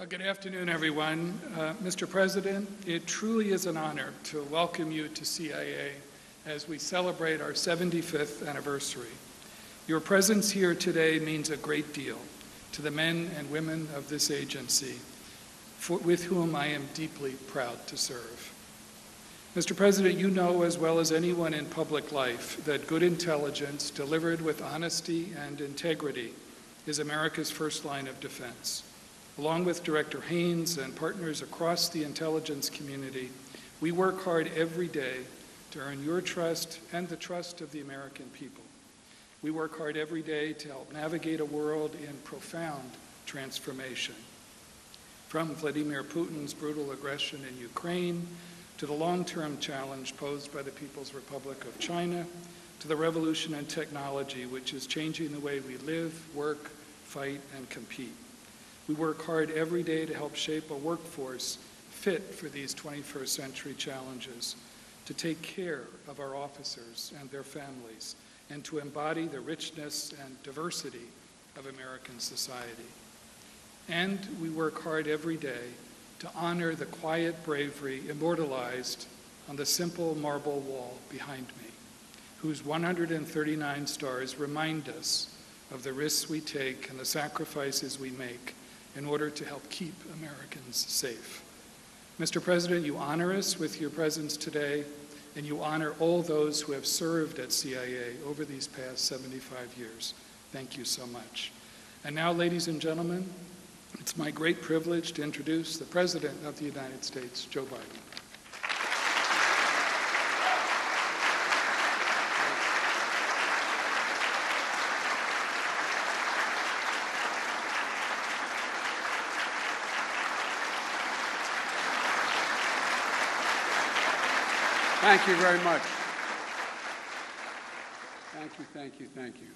Uh, Good afternoon, everyone. Uh, Mr. President, it truly is an honor to welcome you to CIA as we celebrate our 75th anniversary. Your presence here today means a great deal to the men and women of this agency, for, with whom I am deeply proud to serve. Mr. President, you know as well as anyone in public life that good intelligence delivered with honesty and integrity is America's first line of defense. Along with Director Haines and partners across the intelligence community, we work hard every day to earn your trust and the trust of the American people. We work hard every day to help navigate a world in profound transformation. From Vladimir Putin's brutal aggression in Ukraine to the long-term challenge posed by the People's Republic of China to the revolution in technology which is changing the way we live, work, fight, and compete. We work hard every day to help shape a workforce fit for these 21st century challenges, to take care of our officers and their families, and to embody the richness and diversity of American society. And we work hard every day to honor the quiet bravery immortalized on the simple marble wall behind me, whose 139 stars remind us of the risks we take and the sacrifices we make in order to help keep Americans safe. Mr. President, you honor us with your presence today, and you honor all those who have served at CIA over these past 75 years. Thank you so much. And now, ladies and gentlemen, it's my great privilege to introduce the President of the United States, Joe Biden. Thank you very much. Thank you, thank you, thank you.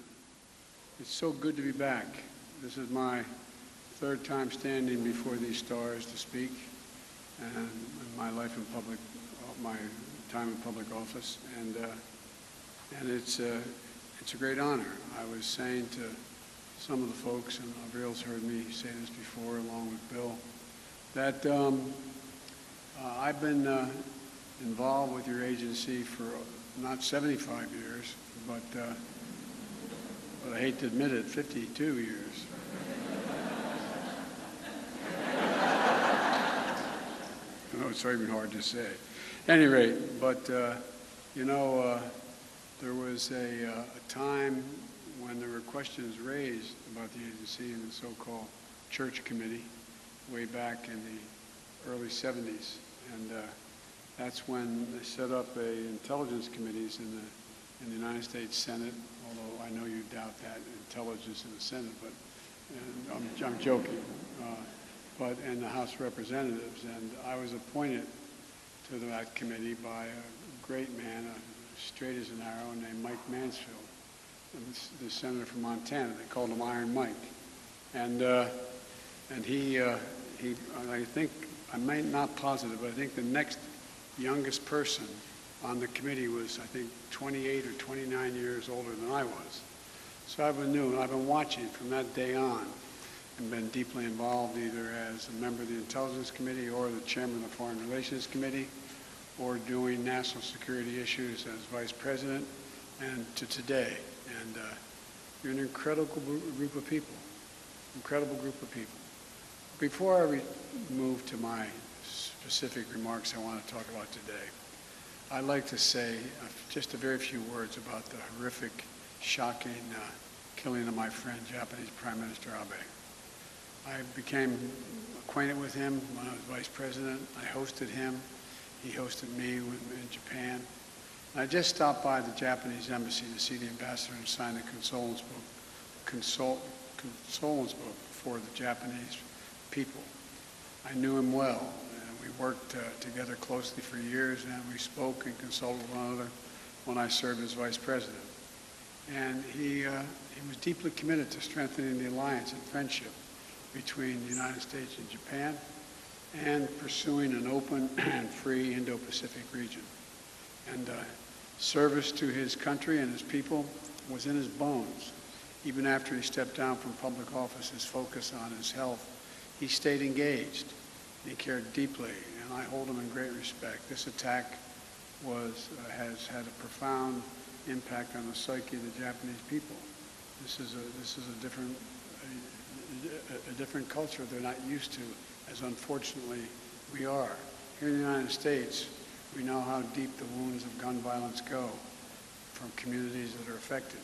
It's so good to be back. This is my third time standing before these stars to speak, and my life in public, my time in public office, and uh, and it's uh, it's a great honor. I was saying to some of the folks, and Avril's heard me say this before, along with Bill, that um, uh, I've been uh, involved with your agency for not 75 years, but, uh, but I hate to admit it, 52 years. I know it's even hard to say. Any rate, but uh, you know, uh, there was a, uh, a time when there were questions raised about the agency in the so-called church committee way back in the early 70s. And uh, that's when they set up a intelligence committees in the in the United States Senate. Although I know you doubt that intelligence in the Senate, but I'm, I'm, joking. Uh, but and the House Representatives, and I was appointed to that committee by a great man, uh, straight as an arrow, named Mike Mansfield, the, the senator from Montana. They called him Iron Mike, and uh, and he uh, he I think I might not positive, but I think the next youngest person on the committee was, I think, 28 or 29 years older than I was. So I've been new, and I've been watching from that day on and been deeply involved either as a member of the Intelligence Committee or the chairman of the Foreign Relations Committee or doing national security issues as vice president and to today. And uh, you're an incredible group of people, incredible group of people. Before I move to my specific remarks I want to talk about today. I'd like to say uh, just a very few words about the horrific, shocking uh, killing of my friend, Japanese Prime Minister Abe. I became acquainted with him when I was vice president. I hosted him. He hosted me in Japan. I just stopped by the Japanese embassy to see the ambassador and sign the condolence book, consol, book for the Japanese people. I knew him well we worked uh, together closely for years, and we spoke and consulted one another when I served as vice president. And he, uh, he was deeply committed to strengthening the alliance and friendship between the United States and Japan and pursuing an open and free Indo-Pacific region. And uh, service to his country and his people was in his bones. Even after he stepped down from public office, his focus on his health he stayed engaged. He cared deeply, and I hold him in great respect. This attack was, uh, has had a profound impact on the psyche of the Japanese people. This is a, this is a different, a, a different culture they're not used to, as unfortunately we are. Here in the United States, we know how deep the wounds of gun violence go from communities that are affected.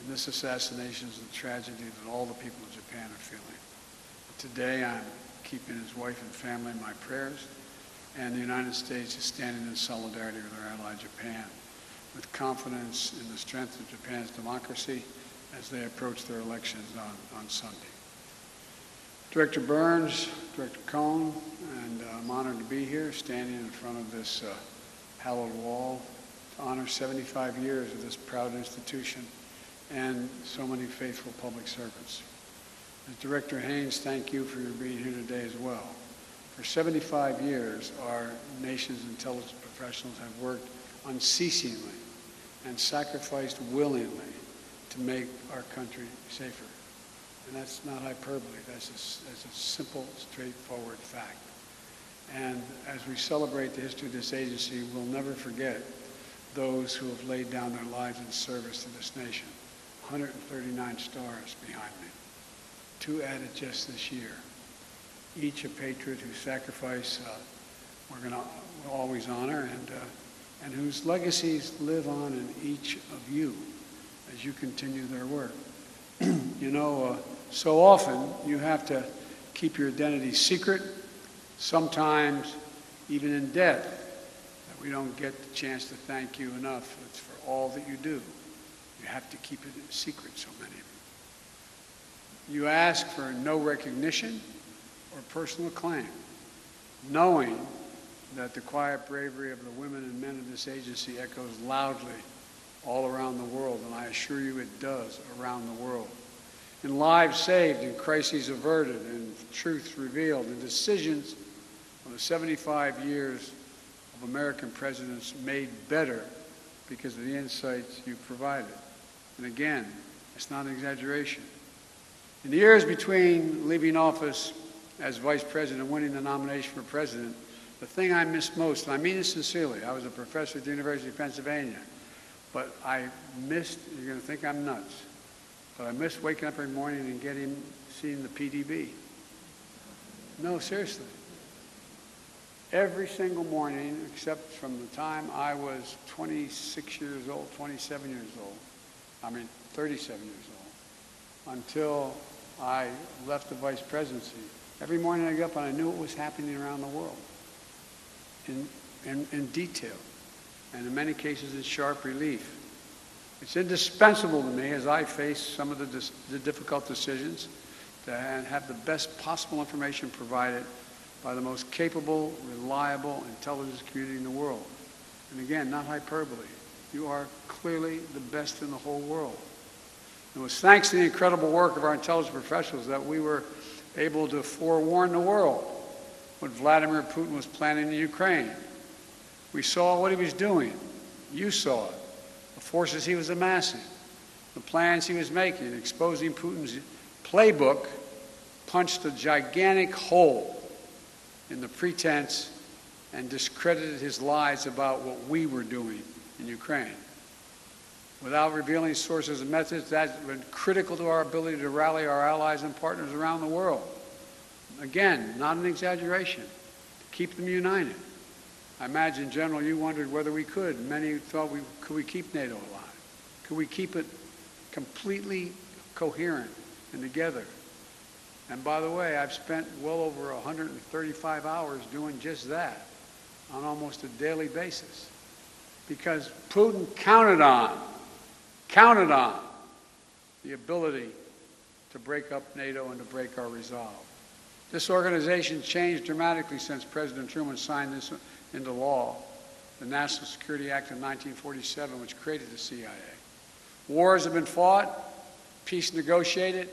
And this assassination is a tragedy that all the people of Japan are feeling. Today, I'm keeping his wife and family in my prayers, and the United States is standing in solidarity with our ally Japan, with confidence in the strength of Japan's democracy as they approach their elections on, on Sunday. Director Burns, Director Cohen, and uh, I'm honored to be here standing in front of this uh, hallowed wall to honor 75 years of this proud institution and so many faithful public servants. Director Haines, thank you for your being here today as well. For 75 years, our nation's intelligence professionals have worked unceasingly and sacrificed willingly to make our country safer. And that's not hyperbole. That's a, that's a simple, straightforward fact. And as we celebrate the history of this agency, we'll never forget those who have laid down their lives in service to this nation. 139 stars behind me, two added just this year. Each a patriot whose sacrifice uh, we're going to always honor and, uh, and whose legacies live on in each of you as you continue their work. you know, uh, so often you have to keep your identity secret, sometimes even in death. That we don't get the chance to thank you enough. It's for all that you do. You have to keep it secret, so many. You ask for no recognition or personal acclaim, knowing that the quiet bravery of the women and men of this agency echoes loudly all around the world, and I assure you it does around the world. In lives saved, in crises averted, in truths revealed, in decisions of the 75 years of American presidents made better because of the insights you provided. And again, it's not an exaggeration. In the years between leaving office as vice president and winning the nomination for president, the thing I missed most, and I mean this sincerely, I was a professor at the University of Pennsylvania, but I missed, you're going to think I'm nuts, but I missed waking up every morning and getting, seeing the PDB. No, seriously. Every single morning, except from the time I was 26 years old, 27 years old, I mean 37 years old, until I left the vice presidency. Every morning I got up and I knew what was happening around the world in, in, in detail, and in many cases in sharp relief. It's indispensable to me as I face some of the, the difficult decisions to have the best possible information provided by the most capable, reliable intelligence community in the world. And again, not hyperbole. You are clearly the best in the whole world. It was thanks to the incredible work of our intelligence professionals that we were able to forewarn the world what Vladimir Putin was planning in Ukraine. We saw what he was doing. You saw it. The forces he was amassing, the plans he was making, exposing Putin's playbook punched a gigantic hole in the pretense and discredited his lies about what we were doing in Ukraine. Without revealing sources and methods, that's been critical to our ability to rally our allies and partners around the world. Again, not an exaggeration. Keep them united. I imagine, General, you wondered whether we could. Many thought we could we keep NATO alive? Could we keep it completely coherent and together? And by the way, I've spent well over 135 hours doing just that on almost a daily basis. Because Putin counted on, counted on the ability to break up NATO and to break our resolve. This organization changed dramatically since President Truman signed this into law, the National Security Act of 1947, which created the CIA. Wars have been fought, peace negotiated,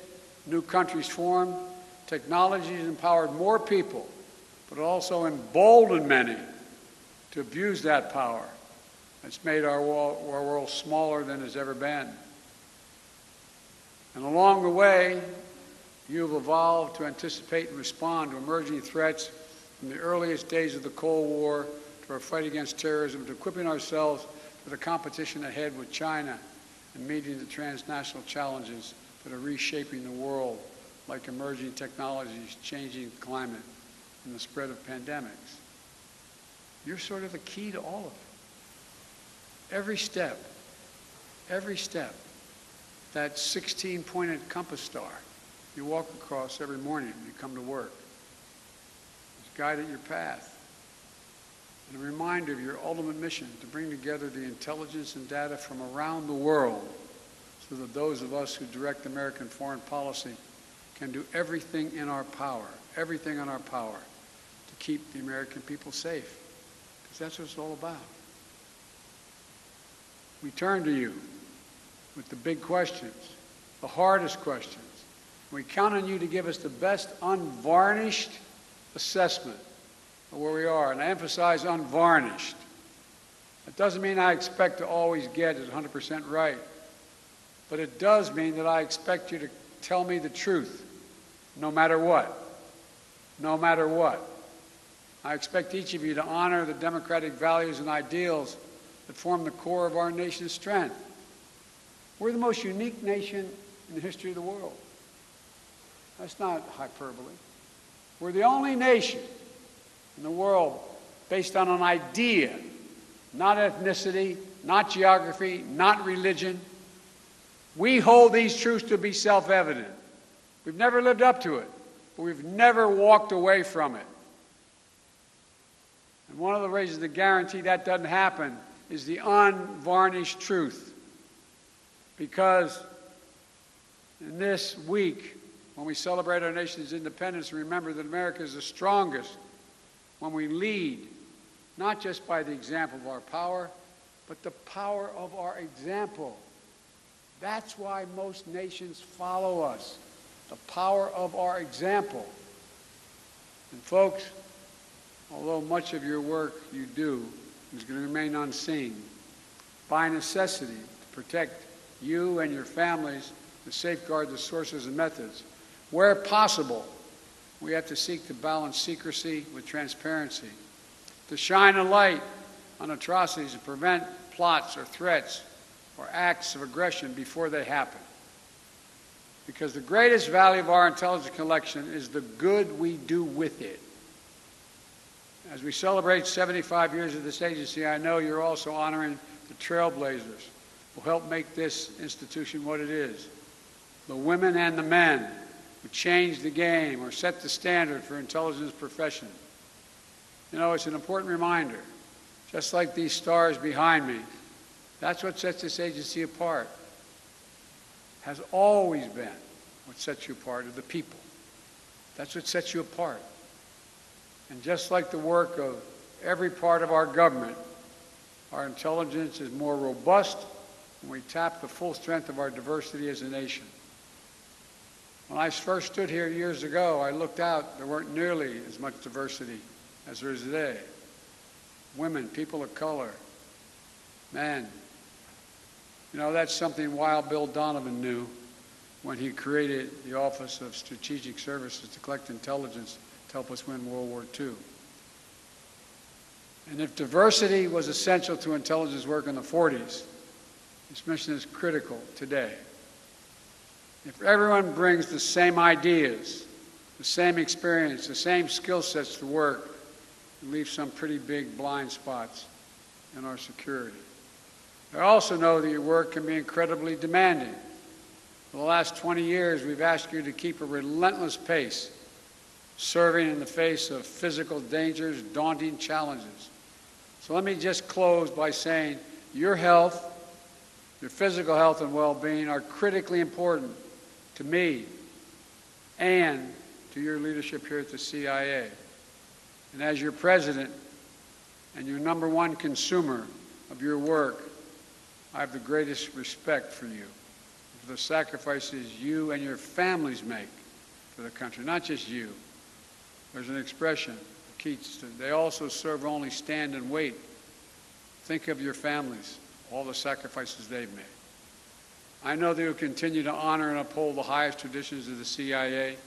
new countries formed, technology has empowered more people, but also emboldened many to abuse that power. It's made our world, our world smaller than it's ever been. And along the way, You have evolved to anticipate and respond to emerging threats from the earliest days of the Cold War to our fight against terrorism to equipping ourselves for the competition ahead with China and meeting the transnational challenges that are reshaping the world, like emerging technologies, changing climate, and the spread of pandemics. You're sort of the key to all of it. Every step, every step, that 16-pointed compass star you walk across every morning when you come to work. It's guided your path. And a reminder of your ultimate mission to bring together the intelligence and data from around the world so that those of us who direct American foreign policy can do everything in our power, everything in our power to keep the American people safe. Because that's what it's all about. We turn to you with the big questions, the hardest questions. We count on you to give us the best unvarnished assessment of where we are. And I emphasize unvarnished. That doesn't mean I expect to always get it 100% right. But it does mean that I expect you to tell me the truth, no matter what. No matter what. I expect each of you to honor the democratic values and ideals that form the core of our nation's strength. We're the most unique nation in the history of the world. That's not hyperbole. We're the only nation in the world based on an idea, not ethnicity, not geography, not religion. We hold these truths to be self evident. We've never lived up to it, but we've never walked away from it. And one of the reasons to guarantee that doesn't happen is the unvarnished truth. Because in this week, when we celebrate our nation's independence, remember that America is the strongest when we lead, not just by the example of our power, but the power of our example. That's why most nations follow us, the power of our example. And folks, although much of your work you do is going to remain unseen, by necessity to protect you and your families, to safeguard the sources and methods where possible, we have to seek to balance secrecy with transparency, to shine a light on atrocities and prevent plots or threats or acts of aggression before they happen. Because the greatest value of our intelligence collection is the good we do with it. As we celebrate 75 years of this agency, I know you're also honoring the trailblazers who helped make this institution what it is the women and the men who changed the game or set the standard for intelligence profession. You know, it's an important reminder, just like these stars behind me, that's what sets this agency apart. Has always been what sets you apart are the people. That's what sets you apart. And just like the work of every part of our government, our intelligence is more robust when we tap the full strength of our diversity as a nation. When I first stood here years ago, I looked out, there weren't nearly as much diversity as there is today. Women, people of color, men. You know, that's something Wild Bill Donovan knew when he created the Office of Strategic Services to collect intelligence to help us win World War II. And if diversity was essential to intelligence work in the 40s, this mission is critical today. If everyone brings the same ideas, the same experience, the same skill sets to work, it leaves some pretty big blind spots in our security. I also know that your work can be incredibly demanding. For the last 20 years, we've asked you to keep a relentless pace, serving in the face of physical dangers, daunting challenges. So let me just close by saying your health, your physical health and well being are critically important to me and to your leadership here at the CIA. And as your president and your number one consumer of your work, I have the greatest respect for you, for the sacrifices you and your families make for the country, not just you. There's an expression, Keats, they also serve only stand and wait. Think of your families, all the sacrifices they've made. I know that you'll continue to honor and uphold the highest traditions of the CIA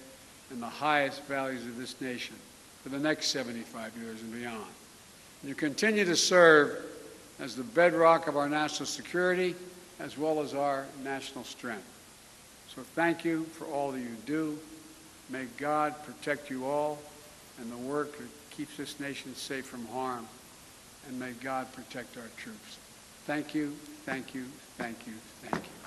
and the highest values of this nation for the next 75 years and beyond. You continue to serve as the bedrock of our national security as well as our national strength. So thank you for all that you do. May God protect you all and the work that keeps this nation safe from harm. And may God protect our troops. Thank you, thank you, thank you, thank you.